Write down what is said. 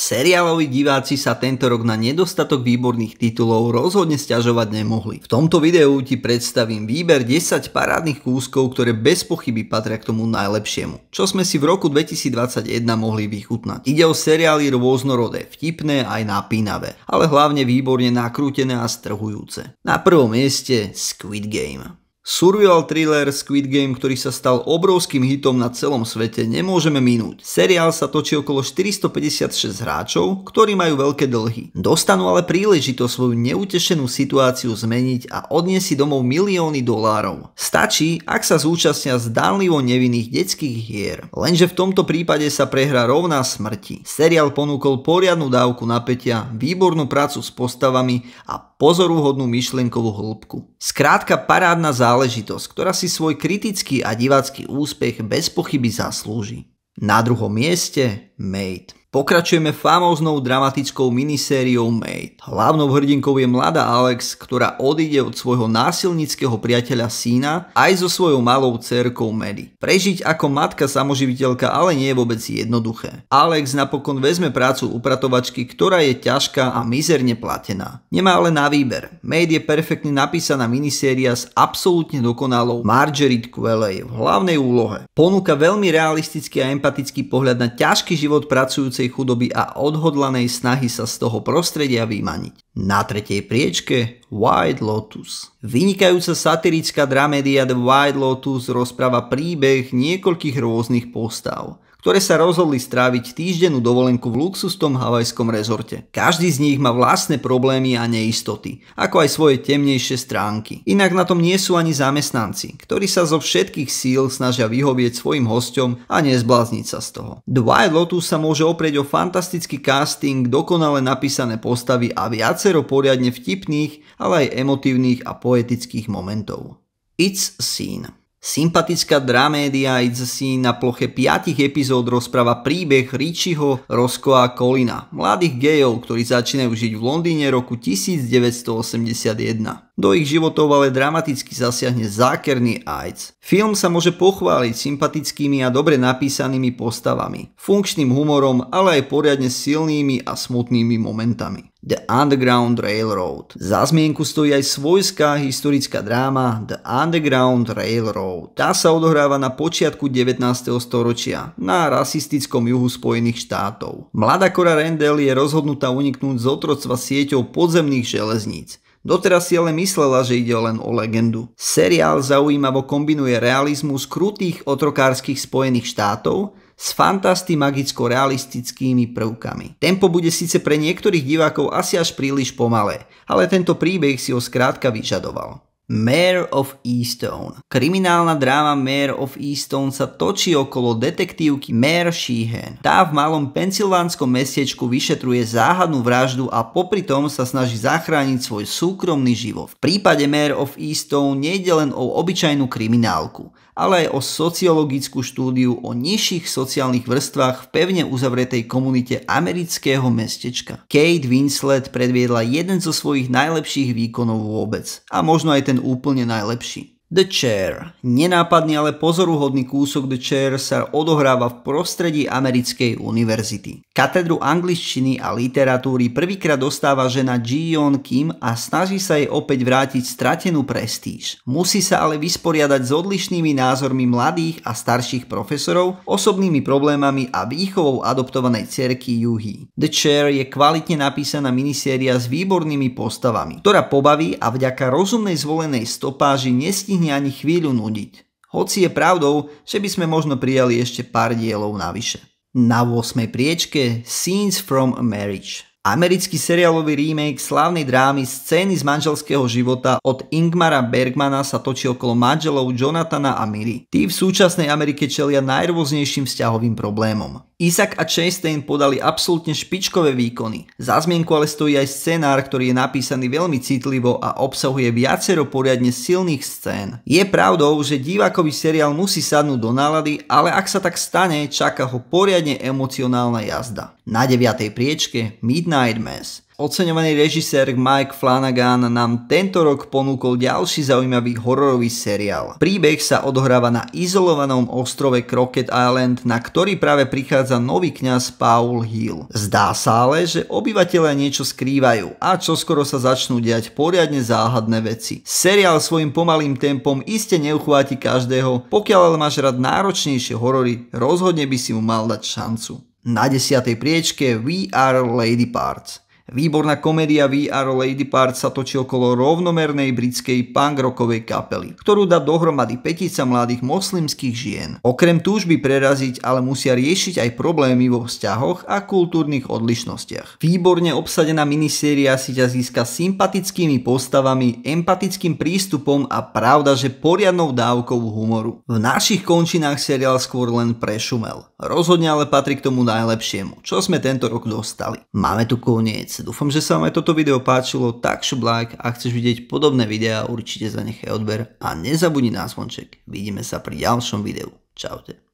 Seriáloví diváci sa tento rok na nedostatok výborných titulov rozhodne stiažovať nemohli. V tomto videu ti predstavím výber 10 parádnych kúskov, ktoré bez pochyby patria k tomu najlepšiemu, čo sme si v roku 2021 mohli vychutnať. Ide o seriály rôznorodé, vtipné aj napínavé, ale hlavne výborne nakrútené a strhujúce. Na prvom mieste Squid Game. Survival thriller Squid Game, ktorý sa stal obrovským hitom na celom svete, nemôžeme minúť. Seriál sa točí okolo 456 hráčov, ktorí majú veľké dlhy. Dostanú ale príležitosť svoju neutešenú situáciu zmeniť a odniesť domov milióny dolárov. Stačí, ak sa zúčastnia zdánlivo nevinných detských hier. Lenže v tomto prípade sa prehrá rovná smrti. Seriál ponúkol poriadnu dávku napätia, výbornú prácu s postavami a pozoruhodnú myšlienkovú hĺbku. Skrátka parádna záležitosť, ktorá si svoj kritický a divácky úspech bez pochyby zaslúži. Na druhom mieste Made. Pokračujeme famóznou dramatickou minisériou Made. Hlavnou hrdinkou je mladá Alex, ktorá odíde od svojho násilnického priateľa sína aj so svojou malou cerkou Medy. Prežiť ako matka samoživiteľka ale nie je vôbec jednoduché. Alex napokon vezme prácu upratovačky, ktorá je ťažká a mizerne platená. Nemá ale na výber. Made je perfektne napísaná miniséria s absolútne dokonalou Marjorie Quelley v hlavnej úlohe. Ponúka veľmi realistický a empatický pohľad na ťažký život pracujúcej rastúcej chudoby a odhodlanej snahy sa z toho prostredia vymaniť. Na tretej priečke White Lotus. Vynikajúca satirická dramédia The White Lotus rozpráva príbeh niekoľkých rôznych postav ktoré sa rozhodli stráviť týždennú dovolenku v luxusnom havajskom rezorte. Každý z nich má vlastné problémy a neistoty, ako aj svoje temnejšie stránky. Inak na tom nie sú ani zamestnanci, ktorí sa zo všetkých síl snažia vyhovieť svojim hosťom a nezblázniť sa z toho. Wild Lotus sa môže oprieť o fantastický casting, dokonale napísané postavy a viacero poriadne vtipných, ale aj emotívnych a poetických momentov. It's scene. Sympatická dramédia si na ploche 5 epizód rozpráva príbeh Richieho, Rosco a Colina, mladých gejov, ktorí začínajú žiť v Londýne roku 1981. Do ich životov ale dramaticky zasiahne zákerný AIDS. Film sa môže pochváliť sympatickými a dobre napísanými postavami, funkčným humorom, ale aj poriadne silnými a smutnými momentami. The Underground Railroad. Za zmienku stojí aj svojská historická dráma The Underground Railroad. Tá sa odohráva na počiatku 19. storočia na rasistickom juhu Spojených štátov. Mladá Cora Randall je rozhodnutá uniknúť z otroctva sieťou podzemných železníc. Doteraz si ale myslela, že ide len o legendu. Seriál zaujímavo kombinuje realizmus krutých otrokárskych Spojených štátov s fantasty magicko-realistickými prvkami. Tempo bude síce pre niektorých divákov asi až príliš pomalé, ale tento príbeh si ho skrátka vyžadoval. Mayor of Eastone. Kriminálna dráma Mayor of Eastone sa točí okolo detektívky Mayor Sheehan. Tá v malom pensylvánskom mestečku vyšetruje záhadnú vraždu a popri tom sa snaží zachrániť svoj súkromný život. V prípade Mayor of Eastone nejde len o obyčajnú kriminálku, ale aj o sociologickú štúdiu o nižších sociálnych vrstvách v pevne uzavretej komunite amerického mestečka. Kate Winslet predviedla jeden zo svojich najlepších výkonov vôbec a možno aj ten úplne najlepší. The Chair. Nenápadný, ale pozoruhodný kúsok The Chair sa odohráva v prostredí americkej univerzity. Katedru angličtiny a literatúry prvýkrát dostáva žena Ji-yeon Kim a snaží sa jej opäť vrátiť stratenú prestíž. Musí sa ale vysporiadať s odlišnými názormi mladých a starších profesorov, osobnými problémami a výchovou adoptovanej cerky Yuhi. The Chair je kvalitne napísaná miniséria s výbornými postavami, ktorá pobaví a vďaka rozumnej zvolenej stopáži nestihne ani chvíľu nudiť. Hoci je pravdou, že by sme možno prijali ešte pár dielov navyše. Na 8. priečke Scenes from a Marriage. Americký seriálový remake slávnej drámy Scény z manželského života od Ingmara Bergmana sa točí okolo manželov Jonathana a Miri. Tí v súčasnej Amerike čelia najrôznejším vzťahovým problémom. Isaac a Chastain podali absolútne špičkové výkony. Za zmienku ale stojí aj scenár, ktorý je napísaný veľmi citlivo a obsahuje viacero poriadne silných scén. Je pravdou, že divákový seriál musí sadnúť do nálady, ale ak sa tak stane, čaká ho poriadne emocionálna jazda. Na 9. priečke Midnight Mass. Oceňovaný režisér Mike Flanagan nám tento rok ponúkol ďalší zaujímavý hororový seriál. Príbeh sa odohráva na izolovanom ostrove Crockett Island, na ktorý práve prichádza nový kňaz Paul Hill. Zdá sa ale, že obyvateľe niečo skrývajú a čoskoro sa začnú diať poriadne záhadné veci. Seriál svojim pomalým tempom iste neuchváti každého, pokiaľ ale máš rád náročnejšie horory, rozhodne by si mu mal dať šancu. Na desiatej priečke We Are Lady Parts. Výborná komédia VR Lady Part sa točí okolo rovnomernej britskej punk rockovej kapely, ktorú dá dohromady petica mladých moslimských žien. Okrem túžby preraziť ale musia riešiť aj problémy vo vzťahoch a kultúrnych odlišnostiach. Výborne obsadená miniséria si ťa získa sympatickými postavami, empatickým prístupom a pravda, že poriadnou dávkou humoru. V našich končinách seriál skôr len prešumel. Rozhodne ale patrí k tomu najlepšiemu, čo sme tento rok dostali. Máme tu koniec Dúfam, že sa vám aj toto video páčilo, tak šup like, ak chceš vidieť podobné videá, určite zanechaj odber a nezabudni na zvonček. Vidíme sa pri ďalšom videu. Čaute.